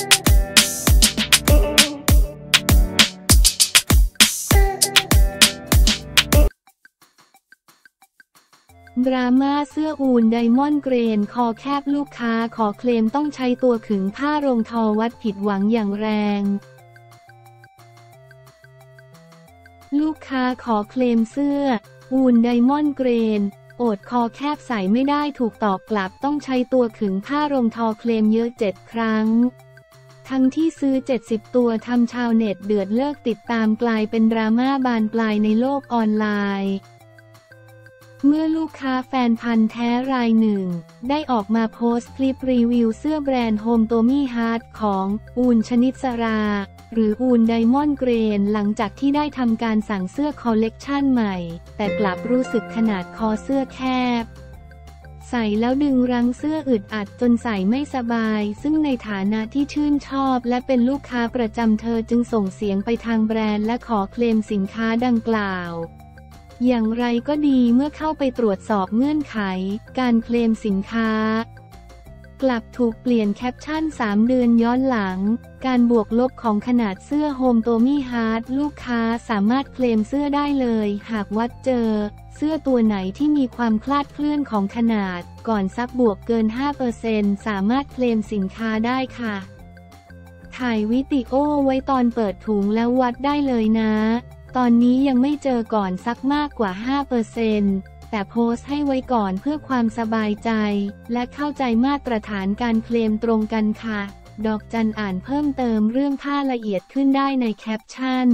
ดราม่าเสื้ออูนไดมอนด์เกรน คอแคบลูกค้าขอเคลมต้องใช้ตัวขึงผ้าโรงทอวัดผิดหวังอย่างแรง ลูกค้าขอเคลมเสื้อ อูนไดมอนด์เกรน โอดคอแคบใส่ไม่ได้ถูกตอบกลับต้องใช้ตัวขึงผ้าโรงทอเคลมเยอะเจ็ดครั้ง ทั้งที่ซื้อ 70 ตัวทำชาวเน็ตเดือดเลิกติดตามกลายเป็นดราม่าบานปลายในโลกออนไลน์เมื่อลูกค้าแฟนพันธุ์แท้รายหนึ่ง ได้ออกมาโพสต์คลิปรีวิวเสื้อแบรนด์ Home To My Heart ของอูนชนิสรา หรืออูนไดมอนด์เกรน หลังจากที่ได้ทำการสั่งเสื้อคอลเลกชันใหม่ แต่กลับรู้สึกขนาดคอเสื้อแคบ ใส่แล้วดึงรั้งเสื้ออึดอัดจนใส่ไม่สบาย ซึ่งในฐานะที่ชื่นชอบและเป็นลูกค้าประจำเธอจึงส่งเสียงไปทางแบรนด์และขอเคลมสินค้าดังกล่าวอย่างไรก็ดีเมื่อเข้าไปตรวจสอบเงื่อนไข การเคลมสินค้า กลับถูกเปลี่ยนแคปชั่น 3 เดือนย้อนหลัง การบวกลบของขนาดเสื้อ Home To My Heart ลูกค้าสามารถเคลมเสื้อได้เลย หากวัดเจอ เสื้อตัวไหนที่มีความคลาดเคลื่อนของขนาด ก่อนซักบวกเกิน 5%สามารถเคลมสินค้าได้ค่ะ ถ่ายวิดีโอไว้ตอนเปิดถุงแล้ววัดได้เลยนะ ตอนนี้ยังไม่เจอก่อนสักมากกว่า 5% แต่โพสต์ให้ไว้ก่อนเพื่อความสบายใจ และเข้าใจมาตรฐานการเคลมตรงกันค่ะ ดอกจันอ่านเพิ่มเติมเรื่องผ้าละเอียดขึ้นได้ในแคปชั่น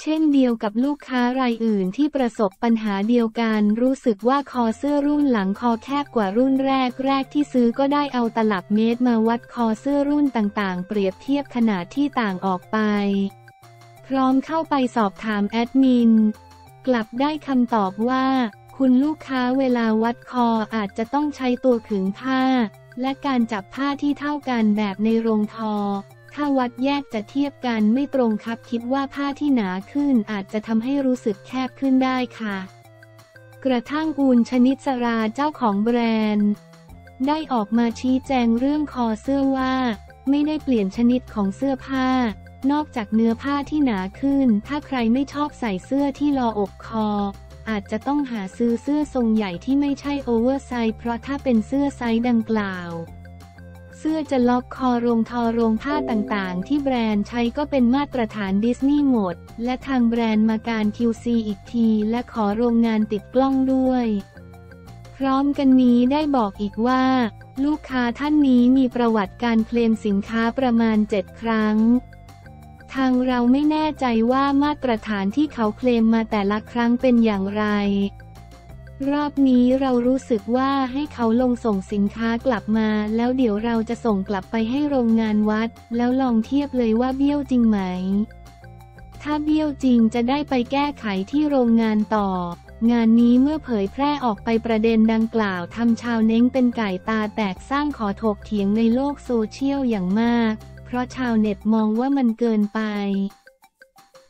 เช่นเดียวกับลูกค้ารายอื่นที่ประสบปัญหาเดียวกัน รู้สึกว่าคอเสื้อรุ่นหลังคอแคบกว่ารุ่นแรกแรกที่ซื้อก็ได้เอาตลับเมตรมาวัดคอเสื้อรุ่นต่างๆ เปรียบเทียบขนาดที่ต่างออกไป พร้อมเข้าไปสอบถามแอดมินกลับได้คำตอบว่า คุณลูกค้าเวลาวัดคออาจจะต้องใช้ตัวขึงผ้า และการจับผ้าที่เท่ากันแบบในโรงทอ ถ้าวัดแยกจะเทียบกันไม่ตรงครับคิดว่าผ้าที่หนาขึ้นอาจจะทำให้รู้สึกแคบขึ้นได้ค่ะ กระทั่งอูนชนิดสราเจ้าของแบรนด์ ได้ออกมาชี้แจงเรื่องคอเสื้อว่า ไม่ได้เปลี่ยนชนิดของเสื้อผ้า นอกจากเนื้อผ้าที่หนาขึ้น ถ้าใครไม่ชอบใส่เสื้อที่ล็อกคอ อาจจะต้องหาซื้อเสื้อทรงใหญ่ที่ไม่ใช่โอเวอร์ไซส์เพราะถ้าเป็นเสื้อไซส์ดังกล่าว เสื้อจะล็อกคอโรงทอโรงผ้าต่างๆ ที่แบรนด์ใช้ก็เป็นมาตรฐานดิสนีย์หมด และทางแบรนด์มีการ QC อีกที และขอโรงงานติดกล้องด้วยพร้อมกันนี้ได้บอกอีกว่า ลูกค้าท่านนี้มีประวัติการเคลมสินค้าประมาณ 7 ครั้ง ทางเราไม่แน่ใจว่ามาตรฐานที่เขาเคลมมาแต่ละครั้งเป็นอย่างไร รอบนี้เรารู้สึกว่าให้เขาลงส่งสินค้ากลับมา แล้วเดี๋ยวเราจะส่งกลับไปให้โรงงานวัด แล้วลองเทียบเลยว่าเบี้ยวจริงไหม ถ้าเบี้ยวจริงจะได้ไปแก้ไขที่โรงงานต่อ งานนี้เมื่อเผยแพร่ออกไปประเด็นดังกล่าวทำชาวเน้งเป็นไก่ตาแตกสร้างขอถกเถียงในโลกโซเชียลอย่างมาก เพราะชาวเน็ตมองว่ามันเกินไป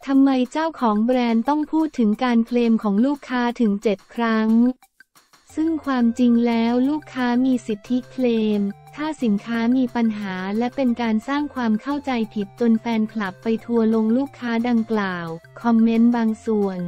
ทำไมเจ้าของแบรนด์ต้องพูดถึงการเคลมของลูกค้าถึง 7 ครั้ง ซึ่งความจริงแล้วลูกค้ามีสิทธิเคลม ถ้าสินค้ามีปัญหาและเป็นการสร้างความเข้าใจผิดจนแฟนคลับไปทัวลงลูกค้าดังกล่าว คอมเมนต์บางส่วน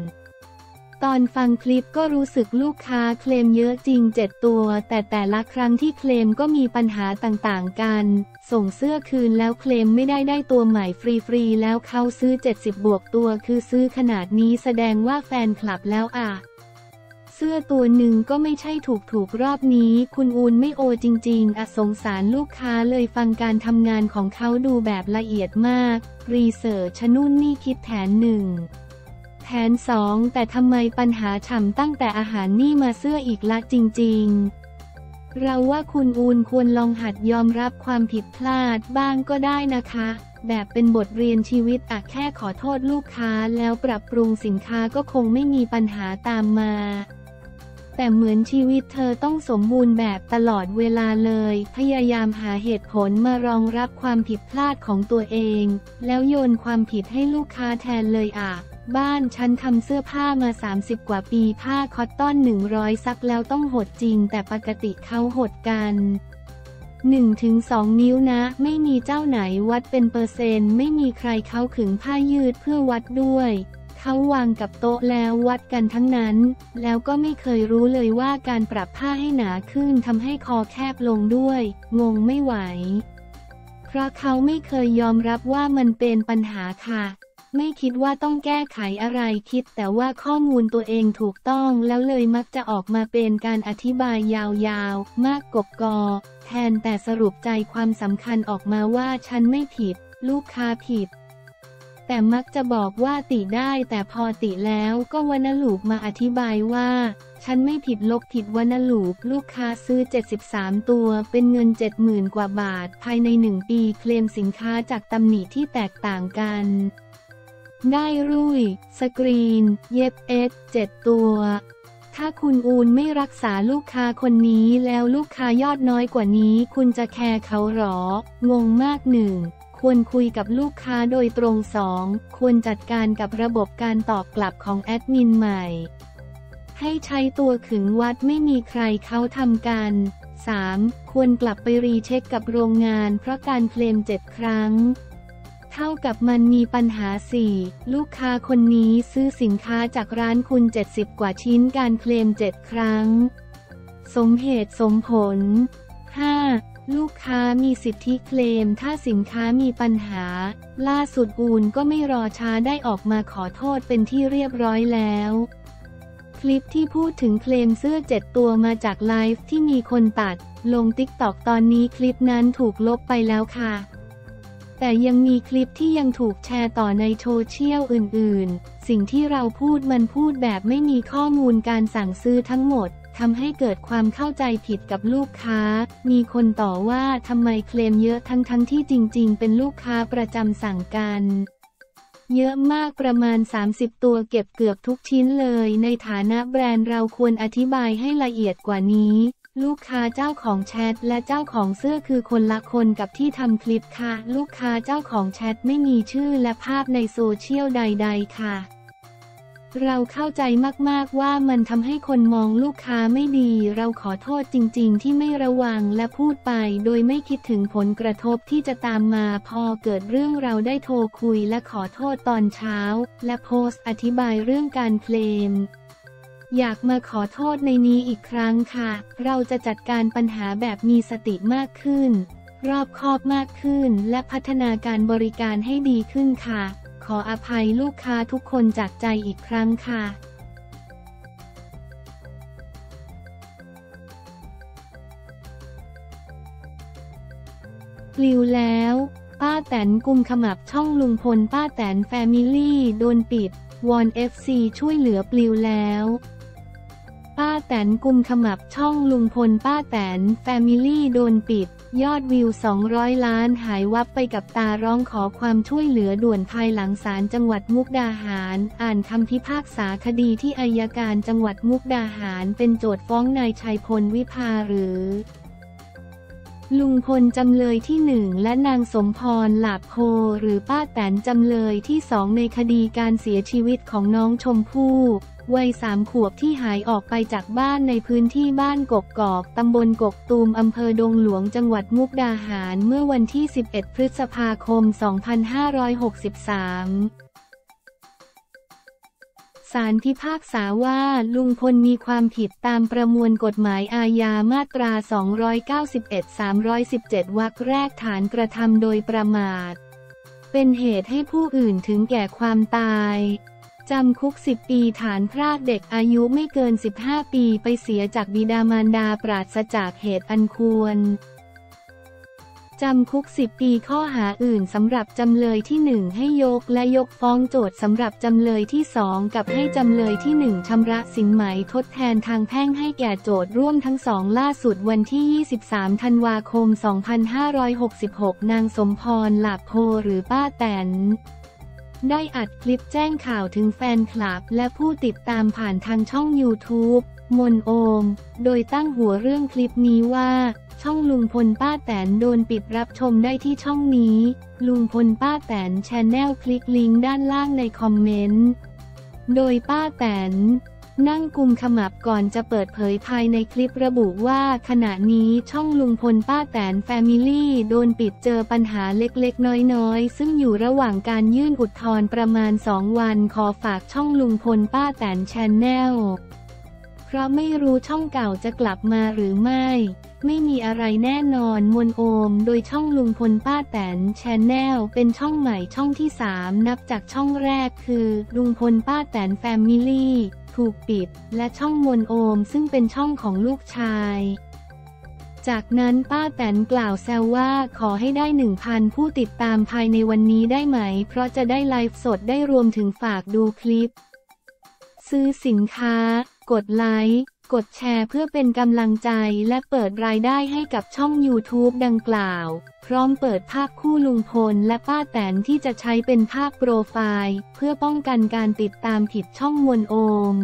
ตอนฟังคลิปก็รู้สึกลูกค้าเคลมเยอะจริงเจ็ดตัว แต่แต่ละครั้งที่เคลมก็มีปัญหาต่างๆกัน ส่งเสื้อคืนแล้วเคลมไม่ได้ได้ตัวใหม่ฟรีๆ แล้วเขาซื้อ 70 บวกตัวคือซื้อขนาดนี้แสดงว่าแฟนคลับแล้วอะ เสื้อตัวหนึ่งก็ไม่ใช่ถูกถูกรอบนี้ คุณอูนไม่โอจริง ๆอสงสารลูกค้าเลยฟังการทำงานของเขาดูแบบละเอียดมาก รีเสิร์ชนุ่นนี่คิดแผนหนึ่ง แผนสองแต่ทำไมปัญหาฉ่ำตั้งแต่อาหารนี่มาเสื้ออีกละจริง ๆ เราว่าคุณอูนควรลองหัดยอมรับความผิดพลาดบ้างก็ได้นะคะ แบบเป็นบทเรียนชีวิตอะแค่ขอโทษลูกค้าแล้วปรับปรุงสินค้าก็คงไม่มีปัญหาตามมา แต่เหมือนชีวิตเธอต้องสมบูรณ์แบบตลอดเวลาเลย พยายามหาเหตุผลมารองรับความผิดพลาดของตัวเอง แล้วโยนความผิดให้ลูกค้าแทนเลยอะ บ้านฉันทำเสื้อผ้ามา 30 กว่าปีผ้าคอตตอน 100 ซักแล้วต้องหดจริง แต่ปกติเขาหดกัน1-2 นิ้วนะ ไม่มีเจ้าไหนวัดเป็นเปอร์เซ็นต์ ไม่มีใครเขาขึงผ้ายืดเพื่อวัดด้วย เขาวางกับโต๊ะแล้ววัดกันทั้งนั้น แล้วก็ไม่เคยรู้เลยว่าการปรับผ้าให้หนาขึ้นทำให้คอแคบลงด้วย งงไม่ไหว เพราะเขาไม่เคยยอมรับว่ามันเป็นปัญหาค่ะ ไม่คิดว่าต้องแก้ไขอะไรคิด แต่ว่าข้อมูลตัวเองถูกต้องแล้วเลยมักจะออกมาเป็นการอธิบายยาวๆ มากกบกอ แทนแต่สรุปใจความสำคัญออกมาว่าฉันไม่ผิด ลูกค้าผิด แต่มักจะบอกว่าติได้แต่พอติแล้วก็วนลูปมาอธิบายว่า ฉันไม่ผิดลบผิดวนลูปลูกค้าซื้อ 73 ตัวเป็นเงิน 70,000 กว่าบาท ภายใน 1 ปีเคลมสินค้าจากตำหนิที่แตกต่างกัน ได้รุ่ย สกรีน เย็บเอสเจ็ดตัว ถ้าคุณอูนไม่รักษาลูกค้าคนนี้แล้วลูกค้ายอดน้อยกว่านี้ คุณจะแคร์เขาหรอ งงมากหนึ่งควรคุยกับลูกค้าโดยตรงสองควรจัดการกับระบบการตอบกลับของแอดมินใหม่ ให้ใช้ตัวขึงวัดไม่มีใครเขาทำกัน 3. ควรกลับไปรีเช็คกับโรงงานเพราะการเคลมเจ็ดครั้ง เท่ากับมันมีปัญหา 4. ลูกค้าคนนี้ซื้อสินค้าจากร้านคุณ 70 กว่าชิ้นการเคลม 7 ครั้ง สมเหตุสมผล 5. ลูกค้ามีสิทธิเคลม ถ้าสินค้ามีปัญหา ล่าสุดอูนก็ไม่รอช้าได้ออกมาขอโทษเป็นที่เรียบร้อยแล้วคลิปที่พูดถึงเคลมเสื้อ 7 ตัวมาจากไลฟ์ที่มีคนตัด ลง TikTok ตอนนี้คลิปนั้นถูกลบไปแล้วค่ะ แต่ยังมีคลิปที่ยังถูกแชร์ต่อในโซเชียลอื่นๆ สิ่งที่เราพูดมันพูดแบบไม่มีข้อมูลการสั่งซื้อทั้งหมดทำให้เกิดความเข้าใจผิดกับลูกค้า มีคนต่อว่าทำไมเคลมเยอะทั้งๆที่จริง ๆ เป็นลูกค้าประจำสั่งกัน เยอะมากประมาณ 30 ตัวเก็บเกือบทุกชิ้นเลย ในฐานะแบรนด์เราควรอธิบายให้ละเอียดกว่านี้ ลูกค้าเจ้าของแชทและเจ้าของเสื้อคือคนละคนกับที่ทำคลิปค่ะ ลูกค้าเจ้าของแชทไม่มีชื่อและภาพในโซเชียลใด ๆ ค่ะ เราเข้าใจมากๆว่ามันทำให้คนมองลูกค้าไม่ดี เราขอโทษจริง ๆ ที่ไม่ระวังและพูดไป โดยไม่คิดถึงผลกระทบที่จะตามมาพอเกิดเรื่องเราได้โทรคุยและขอโทษตอนเช้า และโพสต์อธิบายเรื่องการเคลม อยากมาขอโทษในนี้อีกครั้งค่ะ เราจะจัดการปัญหาแบบมีสติมากขึ้น รอบคอบมากขึ้น และพัฒนาการบริการให้ดีขึ้นค่ะ ขออภัยลูกค้าทุกคนจากใจอีกครั้งค่ะปลิวแล้ว ป้าแตนกุมขมับช่องลุงพลป้าแตนแฟมิลี่ โดนปิด วอน FC ช่วยเหลือปลิวแล้ว แตนกุมขมับช่องลุงพลป้าแตน แฟมิลี่โดนปิด ยอดวิว 200 ล้านหายวับไปกับตาร้องขอความช่วยเหลือด่วนภายหลังศาลจังหวัดมุกดาหาร อ่านคำพิพากษาคดีที่อัยการจังหวัดมุกดาหารเป็นโจทก์ฟ้องนายชัยพลวิภาหรือลุงพลจำเลยที่หนึ่งและนางสมพรหลาบโพหรือป้าแตนจำเลยที่สองในคดีการเสียชีวิตของน้องชมพู่ วัยสามขวบที่หายออกไปจากบ้านในพื้นที่บ้านกกกอก ตำบลกกตูม อำเภอดงหลวง จังหวัดมุกดาหาร เมื่อวันที่ 11 พฤษภาคม 2563ศาลพิพากษาว่าลุงพลมีความผิดตามประมวลกฎหมายอาญามาตรา 291-317 วรรคแรกฐานกระทำโดยประมาท เป็นเหตุให้ผู้อื่นถึงแก่ความตาย จำคุก 10 ปีฐานพรากเด็กอายุไม่เกิน 15 ปีไปเสียจากบิดามารดาปราศจากเหตุอันควร จำคุก 10 ปีข้อหาอื่นสำหรับจำเลยที่ 1 ให้ยกและยกฟ้องโจทย์สำหรับจำเลยที่ 2 กับให้จำเลยที่ 1ชำระสินไหมทดแทนทางแพ่งให้แก่โจทย์ร่วมทั้งสองล่าสุดวันที่ 23 ธันวาคม 2566 นางสมพรหลาบโพหรือป้าแตน ได้อัดคลิปแจ้งข่าวถึงแฟนคลับ และผู้ติดตามผ่านทางช่อง YouTube มนโอม โดยตั้งหัวเรื่องคลิปนี้ว่า ช่องลุงพลป้าแตนโดนปิดรับชมได้ที่ช่องนี้ ลุงพลป้าแตนแชแนลคลิกลิงก์ด้านล่างในคอมเมนต์ โดยป้าแตน นั่งกุมขมับก่อนจะเปิดเผยภายในคลิประบุว่าขณะนี้ช่องลุงพลป้าแตนแฟมิลี่โดนปิดเจอปัญหาเล็กๆ น้อยๆ ซึ่งอยู่ระหว่างการยื่นอุทธรณ์ประมาณ 2 วันขอฝากช่องลุงพลป้าแตนแชนแนลเพราะไม่รู้ช่องเก่าจะกลับมาหรือไม่ ไม่มีอะไรแน่นอนมวลโอม โดยช่องลุงพลป้าแตนแชนแนลเป็นช่องใหม่ช่องที่ 3 นับจากช่องแรกคือ ลุงพลป้าแตนแฟมิลี่ถูกปิด และช่องมวลโอมซึ่งเป็นช่องของลูกชายจากนั้นป้าแตนกล่าวแซวว่าขอให้ได้หนึ่งพันผู้ติดตามภายในวันนี้ได้ไหม เพราะจะได้ไลฟ์สดได้รวมถึงฝากดูคลิป ซื้อสินค้า กดไลค์ กดแชร์เพื่อเป็นกำลังใจและเปิดรายได้ให้กับช่อง YouTube ดังกล่าว พร้อมเปิดภาพคู่ลุงพลและป้าแตนที่จะใช้เป็นภาพโปรไฟล์ เพื่อป้องกันการติดตามผิดช่องมวลโอม